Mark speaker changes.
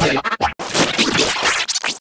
Speaker 1: Velho.